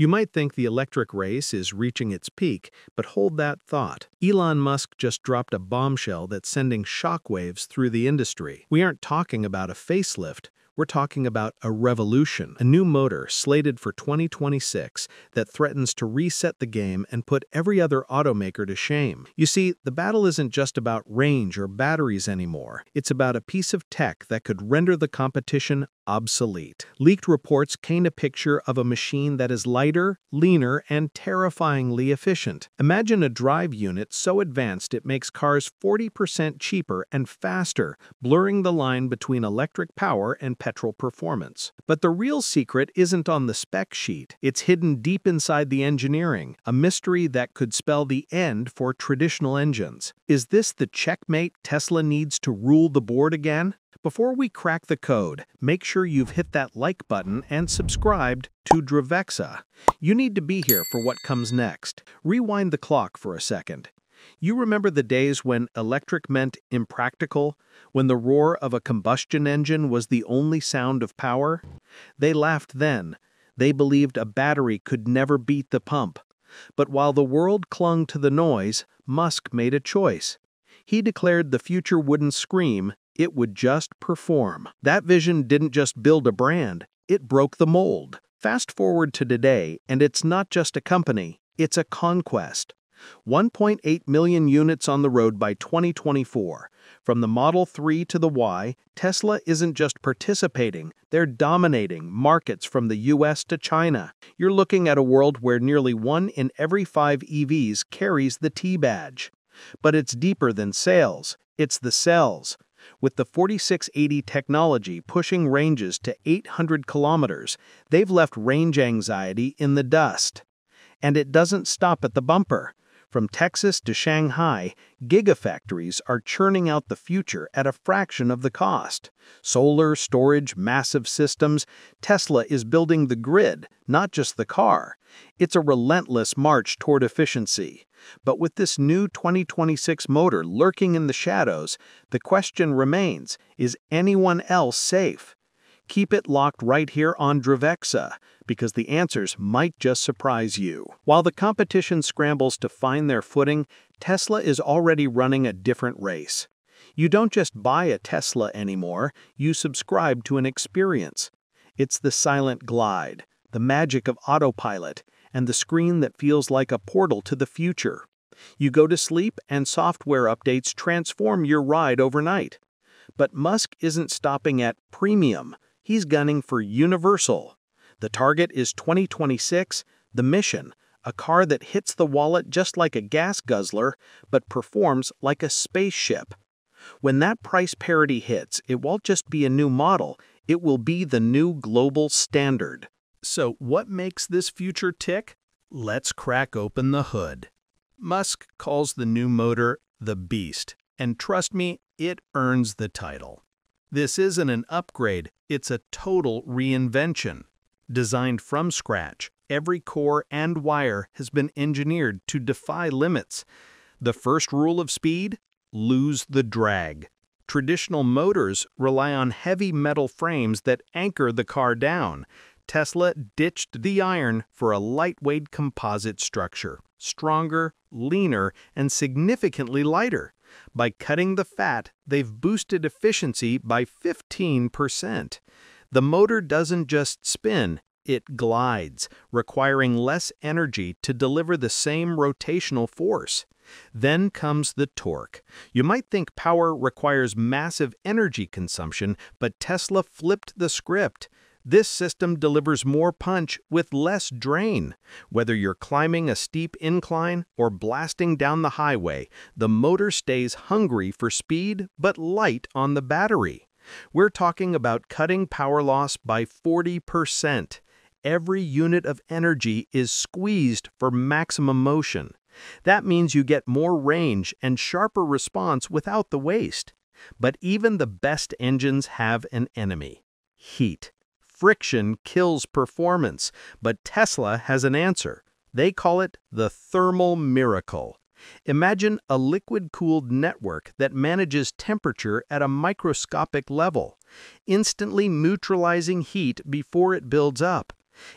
You might think the electric race is reaching its peak, but hold that thought. Elon Musk just dropped a bombshell that's sending shockwaves through the industry. We aren't talking about a facelift, we're talking about a revolution, a new motor slated for 2026 that threatens to reset the game and put every other automaker to shame. You see, the battle isn't just about range or batteries anymore. It's about a piece of tech that could render the competition obsolete. Leaked reports paint a picture of a machine that is lighter, leaner, and terrifyingly efficient. Imagine a drive unit so advanced it makes cars 40% cheaper and faster, blurring the line between electric power and petrol performance. But the real secret isn't on the spec sheet. It's hidden deep inside the engineering, a mystery that could spell the end for traditional engines. Is this the checkmate Tesla needs to rule the board again? Before we crack the code, make sure you've hit that like button and subscribed to Dravexa. You need to be here for what comes next. Rewind the clock for a second. You remember the days when electric meant impractical, when the roar of a combustion engine was the only sound of power? They laughed then. They believed a battery could never beat the pump. But while the world clung to the noise, Musk made a choice. He declared the future wouldn't scream, it would just perform. That vision didn't just build a brand, it broke the mold. Fast forward to today, and it's not just a company, it's a conquest. 1.8 million units on the road by 2024. From the Model 3 to the Y, Tesla isn't just participating, they're dominating markets from the US to China. You're looking at a world where nearly one in every five EVs carries the T badge. But it's deeper than sales, it's the cells. With the 4680 technology pushing ranges to 800 kilometers, they've left range anxiety in the dust. And it doesn't stop at the bumper. From Texas to Shanghai, gigafactories are churning out the future at a fraction of the cost. Solar, storage, massive systems, Tesla is building the grid, not just the car. It's a relentless march toward efficiency. But with this new 2026 motor lurking in the shadows, the question remains, is anyone else safe? Keep it locked right here on Dravexa, because the answers might just surprise you. While the competition scrambles to find their footing, Tesla is already running a different race. You don't just buy a Tesla anymore, you subscribe to an experience. It's the silent glide, the magic of autopilot, and the screen that feels like a portal to the future. You go to sleep and software updates transform your ride overnight. But Musk isn't stopping at premium he's gunning for universal. The target is 2026, the mission, a car that hits the wallet just like a gas guzzler, but performs like a spaceship. When that price parity hits, it won't just be a new model, it will be the new global standard. So, what makes this future tick? Let's crack open the hood. Musk calls the new motor the Beast, and trust me, it earns the title. This isn't an upgrade, it's a total reinvention. Designed from scratch, every core and wire has been engineered to defy limits. The first rule of speed? Lose the drag. Traditional motors rely on heavy metal frames that anchor the car down. Tesla ditched the iron for a lightweight composite structure, stronger, leaner, and significantly lighter. By cutting the fat, they've boosted efficiency by 15%. The motor doesn't just spin, it glides, requiring less energy to deliver the same rotational force. Then comes the torque. You might think power requires massive energy consumption, but Tesla flipped the script. This system delivers more punch with less drain. Whether you're climbing a steep incline or blasting down the highway, the motor stays hungry for speed but light on the battery. We're talking about cutting power loss by 40%. Every unit of energy is squeezed for maximum motion. That means you get more range and sharper response without the waste. But even the best engines have an enemy heat friction kills performance, but Tesla has an answer. They call it the thermal miracle. Imagine a liquid-cooled network that manages temperature at a microscopic level, instantly neutralizing heat before it builds up.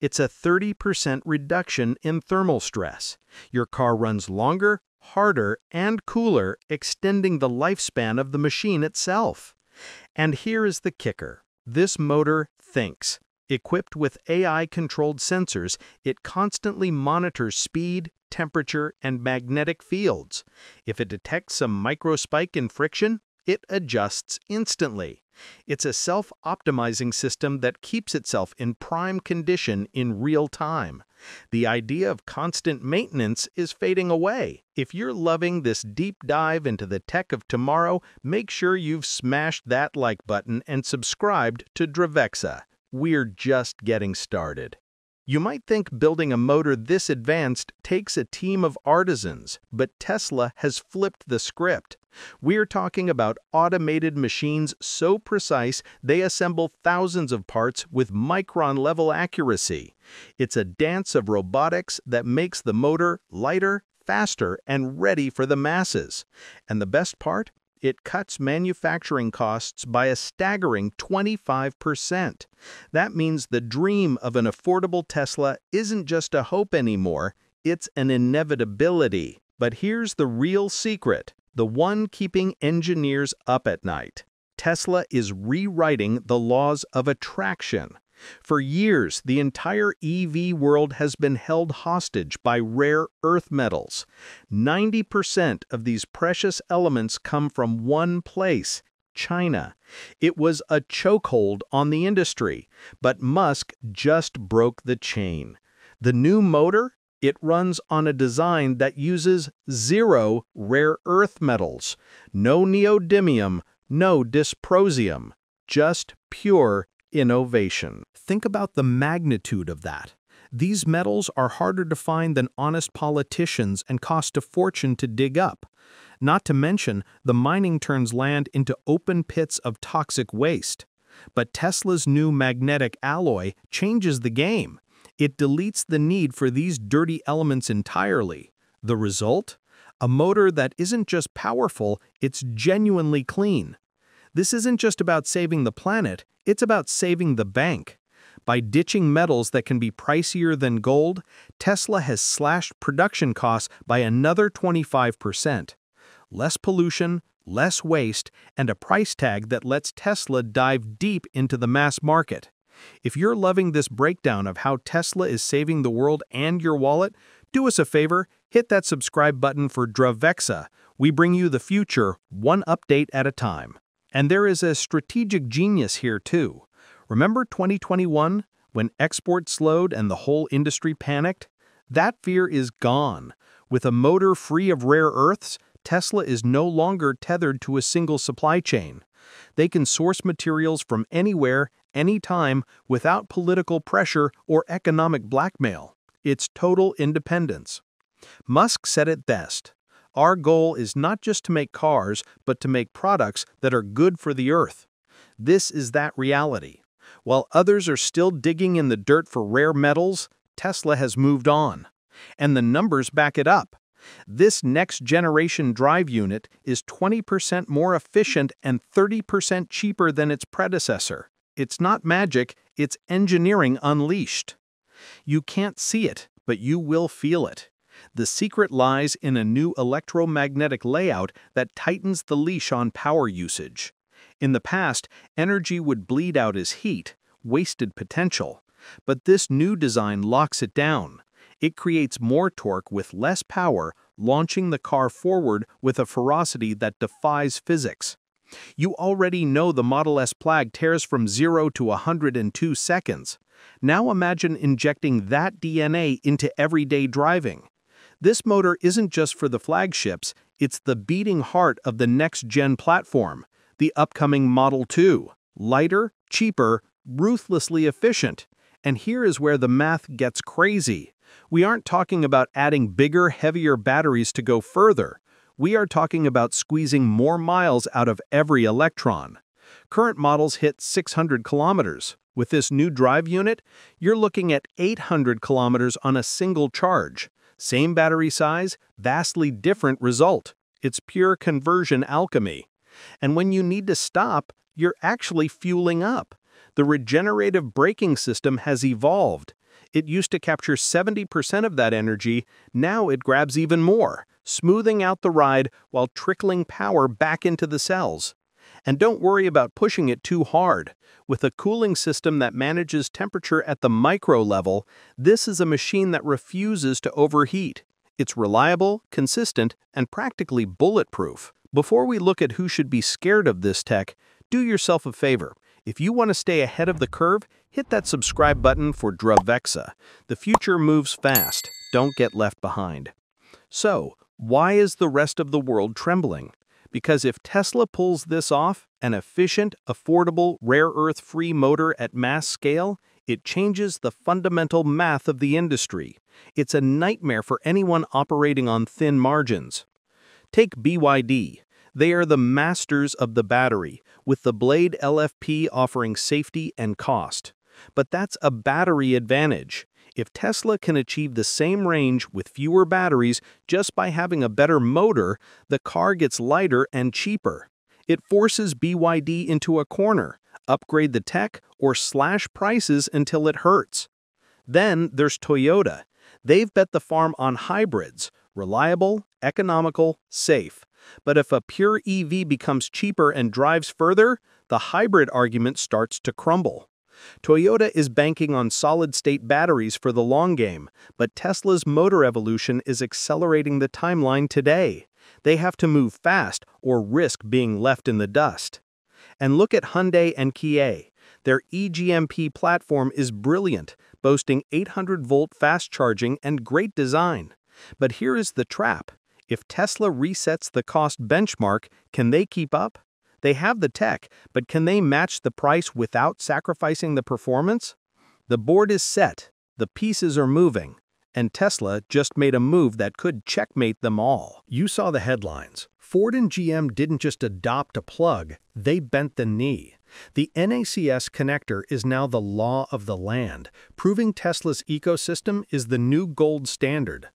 It's a 30% reduction in thermal stress. Your car runs longer, harder, and cooler, extending the lifespan of the machine itself. And here is the kicker. This motor thinks. Equipped with AI-controlled sensors, it constantly monitors speed, temperature, and magnetic fields. If it detects some micro spike in friction, it adjusts instantly. It's a self-optimizing system that keeps itself in prime condition in real time. The idea of constant maintenance is fading away. If you're loving this deep dive into the tech of tomorrow, make sure you've smashed that like button and subscribed to Dravexa. We're just getting started. You might think building a motor this advanced takes a team of artisans, but Tesla has flipped the script. We're talking about automated machines so precise they assemble thousands of parts with micron-level accuracy. It's a dance of robotics that makes the motor lighter, faster, and ready for the masses. And the best part? It cuts manufacturing costs by a staggering 25%. That means the dream of an affordable Tesla isn't just a hope anymore, it's an inevitability. But here's the real secret, the one keeping engineers up at night. Tesla is rewriting the laws of attraction. For years, the entire EV world has been held hostage by rare earth metals. 90% of these precious elements come from one place, China. It was a chokehold on the industry, but Musk just broke the chain. The new motor? It runs on a design that uses zero rare earth metals, no neodymium, no dysprosium, just pure innovation. Think about the magnitude of that. These metals are harder to find than honest politicians and cost a fortune to dig up. Not to mention, the mining turns land into open pits of toxic waste. But Tesla's new magnetic alloy changes the game. It deletes the need for these dirty elements entirely. The result? A motor that isn't just powerful, it's genuinely clean. This isn't just about saving the planet, it's about saving the bank. By ditching metals that can be pricier than gold, Tesla has slashed production costs by another 25%. Less pollution, less waste, and a price tag that lets Tesla dive deep into the mass market. If you're loving this breakdown of how Tesla is saving the world and your wallet, do us a favor, hit that subscribe button for Dravexa. We bring you the future, one update at a time. And there is a strategic genius here too. Remember 2021, when exports slowed and the whole industry panicked? That fear is gone. With a motor free of rare earths, Tesla is no longer tethered to a single supply chain. They can source materials from anywhere, anytime, without political pressure or economic blackmail. It's total independence. Musk said it best. Our goal is not just to make cars, but to make products that are good for the earth. This is that reality. While others are still digging in the dirt for rare metals, Tesla has moved on. And the numbers back it up. This next generation drive unit is 20% more efficient and 30% cheaper than its predecessor. It's not magic, it's engineering unleashed. You can't see it, but you will feel it. The secret lies in a new electromagnetic layout that tightens the leash on power usage. In the past, energy would bleed out as heat, wasted potential. But this new design locks it down. It creates more torque with less power, launching the car forward with a ferocity that defies physics. You already know the Model S Plaid tears from 0 to 102 seconds. Now imagine injecting that DNA into everyday driving. This motor isn't just for the flagships, it's the beating heart of the next-gen platform, the upcoming Model 2. Lighter, cheaper, ruthlessly efficient. And here is where the math gets crazy. We aren't talking about adding bigger, heavier batteries to go further. We are talking about squeezing more miles out of every electron. Current models hit 600 kilometers. With this new drive unit, you're looking at 800 kilometers on a single charge. Same battery size, vastly different result. It's pure conversion alchemy. And when you need to stop, you're actually fueling up. The regenerative braking system has evolved. It used to capture 70% of that energy, now it grabs even more, smoothing out the ride while trickling power back into the cells. And don't worry about pushing it too hard. With a cooling system that manages temperature at the micro level, this is a machine that refuses to overheat. It's reliable, consistent, and practically bulletproof. Before we look at who should be scared of this tech, do yourself a favor. If you want to stay ahead of the curve, hit that subscribe button for Dravexa. The future moves fast. Don't get left behind. So, why is the rest of the world trembling? Because if Tesla pulls this off, an efficient, affordable, rare earth free motor at mass scale, it changes the fundamental math of the industry. It's a nightmare for anyone operating on thin margins. Take BYD. They are the masters of the battery, with the Blade LFP offering safety and cost. But that's a battery advantage. If Tesla can achieve the same range with fewer batteries just by having a better motor, the car gets lighter and cheaper. It forces BYD into a corner, upgrade the tech, or slash prices until it hurts. Then there's Toyota. They've bet the farm on hybrids, reliable, economical, safe. But if a pure EV becomes cheaper and drives further, the hybrid argument starts to crumble. Toyota is banking on solid-state batteries for the long game, but Tesla's motor evolution is accelerating the timeline today. They have to move fast or risk being left in the dust. And look at Hyundai and Kia. Their eGMP platform is brilliant, boasting 800-volt fast charging and great design. But here is the trap. If Tesla resets the cost benchmark, can they keep up? They have the tech, but can they match the price without sacrificing the performance? The board is set, the pieces are moving, and Tesla just made a move that could checkmate them all. You saw the headlines. Ford and GM didn't just adopt a plug, they bent the knee. The NACS connector is now the law of the land, proving Tesla's ecosystem is the new gold standard.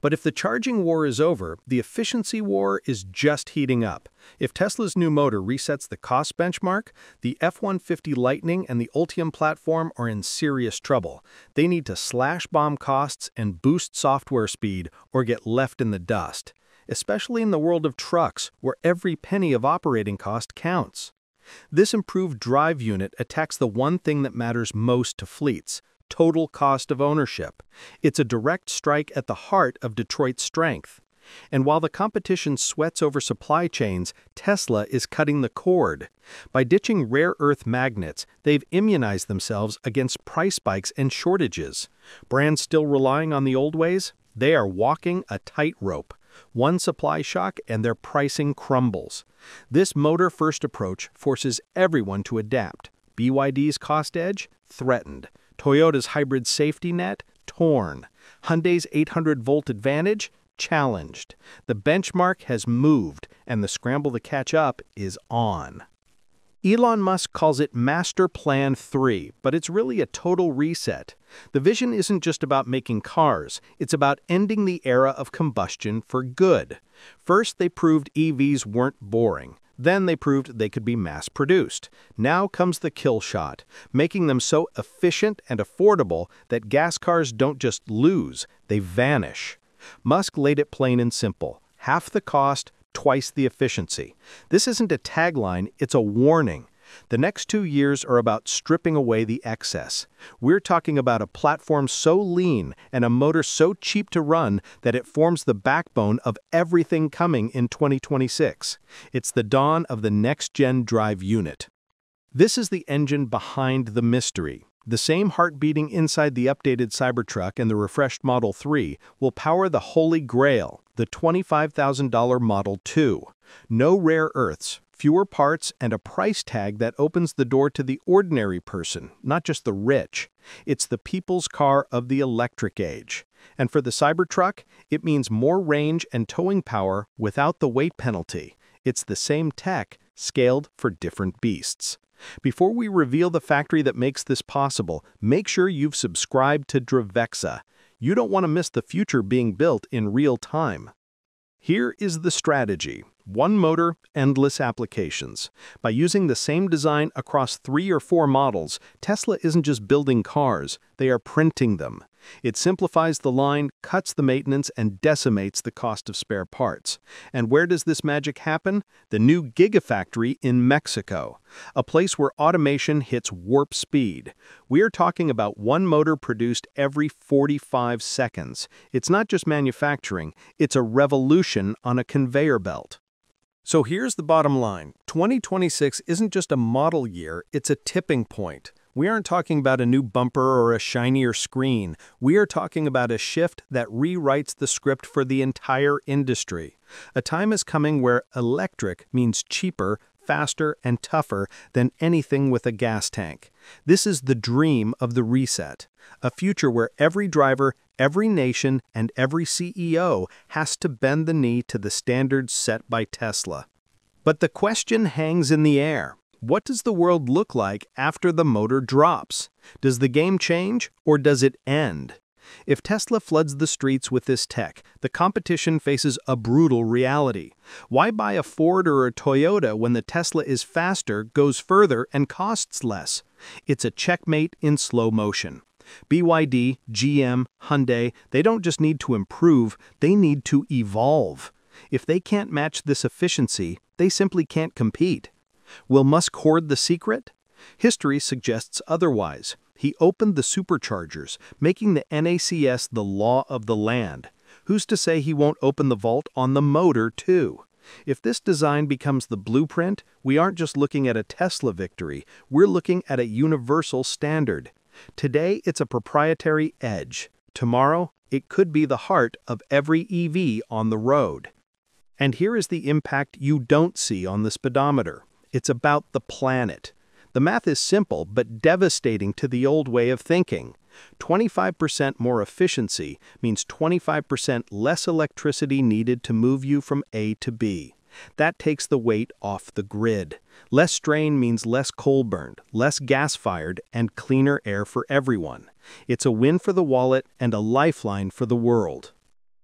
But if the charging war is over, the efficiency war is just heating up. If Tesla's new motor resets the cost benchmark, the F-150 Lightning and the Ultium platform are in serious trouble. They need to slash BOM costs and boost software speed or get left in the dust, especially in the world of trucks where every penny of operating cost counts. This improved drive unit attacks the one thing that matters most to fleets, total cost of ownership. It's a direct strike at the heart of Detroit's strength. And while the competition sweats over supply chains, Tesla is cutting the cord. By ditching rare earth magnets, they've immunized themselves against price spikes and shortages. Brands still relying on the old ways? They are walking a tightrope. One supply shock and their pricing crumbles. This motor first approach forces everyone to adapt. BYD's cost edge? Threatened. Toyota's hybrid safety net, torn. Hyundai's 800 volt advantage, challenged. The benchmark has moved, and the scramble to catch up is on. Elon Musk calls it Master Plan 3, but it's really a total reset. The vision isn't just about making cars, it's about ending the era of combustion for good. First, they proved EVs weren't boring. Then they proved they could be mass produced. Now comes the kill shot, making them so efficient and affordable that gas cars don't just lose, they vanish. Musk laid it plain and simple half the cost, twice the efficiency. This isn't a tagline, it's a warning. The next two years are about stripping away the excess. We're talking about a platform so lean and a motor so cheap to run that it forms the backbone of everything coming in 2026. It's the dawn of the next-gen drive unit. This is the engine behind the mystery. The same heart beating inside the updated Cybertruck and the refreshed Model 3 will power the Holy Grail, the $25,000 Model 2. No rare earths, fewer parts, and a price tag that opens the door to the ordinary person, not just the rich. It's the people's car of the electric age. And for the Cybertruck, it means more range and towing power without the weight penalty. It's the same tech, scaled for different beasts. Before we reveal the factory that makes this possible, make sure you've subscribed to Dravexa. You don't want to miss the future being built in real time. Here is the strategy. One motor, endless applications. By using the same design across three or four models, Tesla isn't just building cars, they are printing them. It simplifies the line, cuts the maintenance, and decimates the cost of spare parts. And where does this magic happen? The new Gigafactory in Mexico, a place where automation hits warp speed. We are talking about one motor produced every 45 seconds. It's not just manufacturing, it's a revolution on a conveyor belt. So here's the bottom line 2026 isn't just a model year, it's a tipping point. We aren't talking about a new bumper or a shinier screen. We are talking about a shift that rewrites the script for the entire industry. A time is coming where electric means cheaper, faster, and tougher than anything with a gas tank. This is the dream of the reset. A future where every driver, every nation, and every CEO has to bend the knee to the standards set by Tesla. But the question hangs in the air. What does the world look like after the motor drops? Does the game change or does it end? If Tesla floods the streets with this tech, the competition faces a brutal reality. Why buy a Ford or a Toyota when the Tesla is faster, goes further, and costs less? It's a checkmate in slow motion. BYD, GM, Hyundai, they don't just need to improve, they need to evolve. If they can't match this efficiency, they simply can't compete. Will Musk hoard the secret? History suggests otherwise. He opened the superchargers, making the NACS the law of the land. Who's to say he won't open the vault on the motor, too? If this design becomes the blueprint, we aren't just looking at a Tesla victory, we're looking at a universal standard. Today, it's a proprietary edge. Tomorrow, it could be the heart of every EV on the road. And here is the impact you don't see on the speedometer. It's about the planet. The math is simple but devastating to the old way of thinking. 25% more efficiency means 25% less electricity needed to move you from A to B. That takes the weight off the grid. Less strain means less coal burned, less gas fired, and cleaner air for everyone. It's a win for the wallet and a lifeline for the world.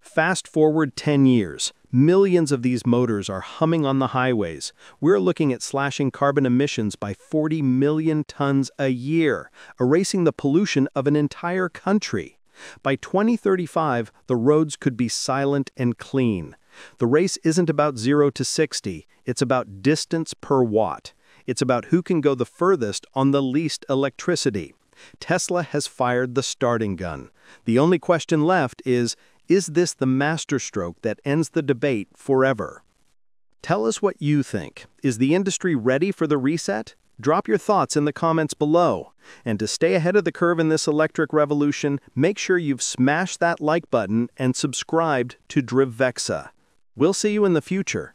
Fast forward 10 years. Millions of these motors are humming on the highways. We're looking at slashing carbon emissions by 40 million tons a year, erasing the pollution of an entire country. By 2035, the roads could be silent and clean. The race isn't about 0 to 60, it's about distance per watt. It's about who can go the furthest on the least electricity. Tesla has fired the starting gun. The only question left is is this the masterstroke that ends the debate forever? Tell us what you think. Is the industry ready for the reset? Drop your thoughts in the comments below. And to stay ahead of the curve in this electric revolution, make sure you've smashed that like button and subscribed to Dravexa. We'll see you in the future.